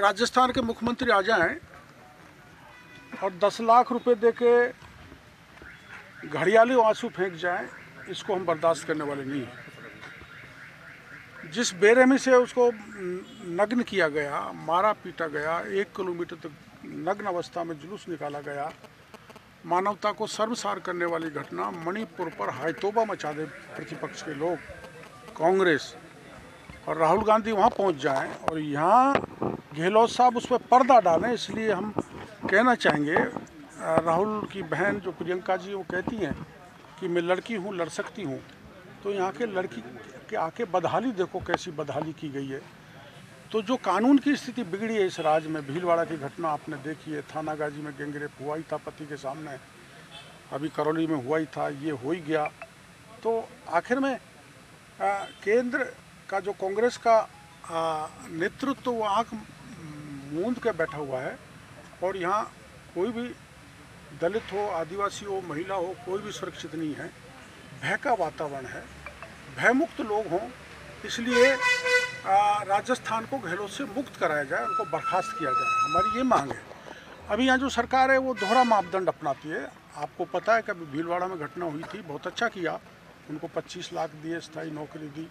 राजस्थान के मुख्यमंत्री आ जाएँ और 10 लाख रुपए देके घड़ियाली आँसू फेंक जाएँ, इसको हम बर्दाश्त करने वाले नहीं हैं। जिस बेरहमी से उसको नग्न किया गया, मारा पीटा गया, एक किलोमीटर तक नग्न अवस्था में जुलूस निकाला गया, मानवता को सर्वसार करने वाली घटना, मणिपुर पर हायतोबा मचा दे प्रतिपक्ष के लोग, कांग्रेस। और राहुल गांधी वहाँ पहुँच जाएँ और यहाँ गहलोत साहब उस पर पर्दा डालें इसलिए हम कहना चाहेंगे राहुल की बहन जो प्रियंका जी वो कहती हैं कि मैं लड़की हूँ लड़ सकती हूँ। तो यहाँ के लड़की के आके बदहाली देखो कैसी बदहाली की गई है। तो जो कानून की स्थिति बिगड़ी है इस राज्य में भीलवाड़ा की घटना आपने देखी है थाना गाजी में गैंगरेप हुआ ही था पति के सामने अभी करौली में हुआ ही था ये हो ही गया। तो आखिर में आ, केंद्र का जो कांग्रेस का नेतृत्व तो वो आँख मूंद के बैठा हुआ है और यहाँ कोई भी दलित हो, आदिवासी हो, महिला हो, कोई भी सुरक्षित नहीं है। भय का वातावरण है। भयमुक्त लोग हों, इसलिए राजस्थान को गहलोत से मुक्त कराया जाए, उनको बर्खास्त किया जाए। हमारी ये मांग है। अभी यहाँ जो सरकार है, वो दोहरा मापदंड अपनाती है। आपको पता है कि अभी भीलवाड़ा में घटना हुई थी, बहुत अच्छा किया। उनको 25 लाख दिए, स्थायी नौकरी दी।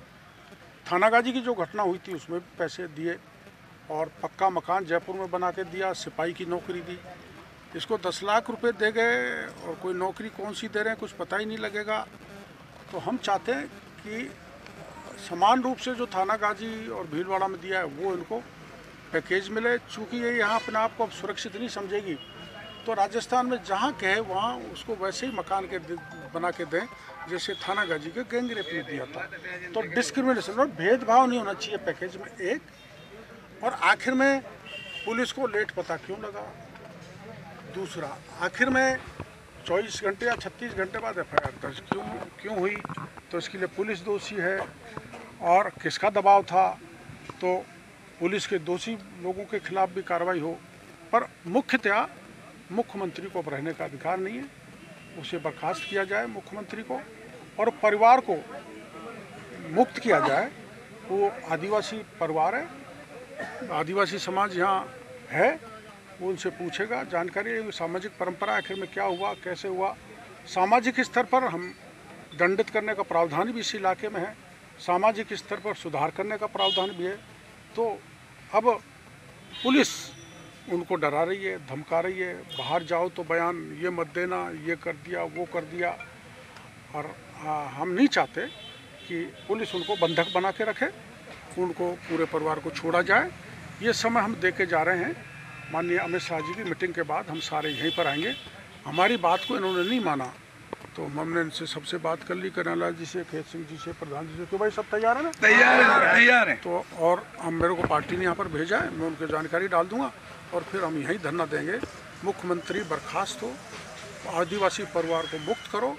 थानागाजी की जो घटना हुई थी, उसमें भी पैसे दिए और पक्का मकान जयपुर में बना के दिया, सिपाही की नौकरी दी। इसको दस लाख रुपए दे गए और कोई नौकरी कौन सी दे रहे हैं, कुछ पता ही नहीं लगेगा। तो हम चाहते हैं कि समान रूप से जो थाना गाजी और भीलवाड़ा में दिया है, वो इनको पैकेज मिले। चूँकि ये यहाँ अपने आप को अब सुरक्षित नहीं समझेगी तो राजस्थान में जहाँ कहे वहाँ उसको वैसे ही मकान के बना के दें, जैसे थाना गाजी के गैंग रेप में दिया था। तो डिस्क्रिमिनेशन और भेदभाव नहीं होना चाहिए पैकेज में एक। और आखिर में पुलिस को लेट पता क्यों लगा? दूसरा, आखिर में चौबीस घंटे या छत्तीस घंटे बाद एफआईआर दर्ज क्यों क्यों हुई? तो इसके लिए पुलिस दोषी है। और किसका दबाव था? तो पुलिस के दोषी लोगों के खिलाफ भी कार्रवाई हो। पर मुख्यतया मुख्यमंत्री को अब रहने का अधिकार नहीं है। उसे बर्खास्त किया जाए मुख्यमंत्री को और परिवार को मुक्त किया जाए। वो आदिवासी परिवार है। आदिवासी समाज यहाँ है। वो उनसे पूछेगा, जानकारी सामाजिक परंपरा आखिर में क्या हुआ, कैसे हुआ। सामाजिक स्तर पर हम दंडित करने का प्रावधान भी इस इलाके में है। सामाजिक स्तर पर सुधार करने का प्रावधान भी है। तो अब पुलिस उनको डरा रही है धमका रही है बाहर जाओ तो बयान ये मत देना ये कर दिया वो कर दिया। और आ, हम नहीं चाहते कि पुलिस उनको बंधक बना के रखे उनको पूरे परिवार को छोड़ा जाए। ये समय हम दे के जा रहे हैं। माननीय अमित शाह जी की मीटिंग के बाद हम सारे यहीं पर आएँगे। हमारी बात को इन्होंने नहीं माना। तो हमने इनसे सबसे बात कर ली कन्हैया जी से खेत सिंह जी से प्रधान जी से। तो भाई सब तैयार है ना? तैयार है तैयार है। तो और हम मेरे को पार्टी ने यहाँ पर भेजा है मैं उनकी जानकारी डाल दूँगा। और फिर हम यहीं धरना देंगे। मुख्यमंत्री बर्खास्त हो, आदिवासी परिवार को मुक्त करो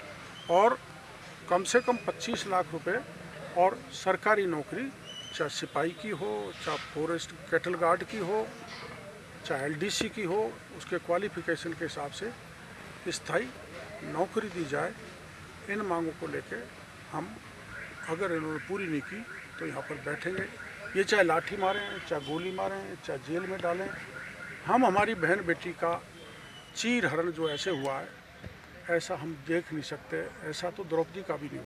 और कम से कम 25 लाख रुपए और सरकारी नौकरी, चाहे सिपाही की हो, चाहे फॉरेस्ट कैटल गार्ड की हो, चाहे एलडीसी की हो, उसके क्वालिफिकेशन के हिसाब से स्थायी नौकरी दी जाए। इन मांगों को लेके हम अगर इन्होंने पूरी नहीं की तो यहाँ पर बैठेंगे। ये चाहे लाठी मारें, चाहे गोली मारें, चाहे जेल में डालें हम हमारी बहन बेटी का चीर हरण जो ऐसे हुआ है, ऐसा हम देख नहीं सकते, ऐसा तो द्रौपदी का भी नहीं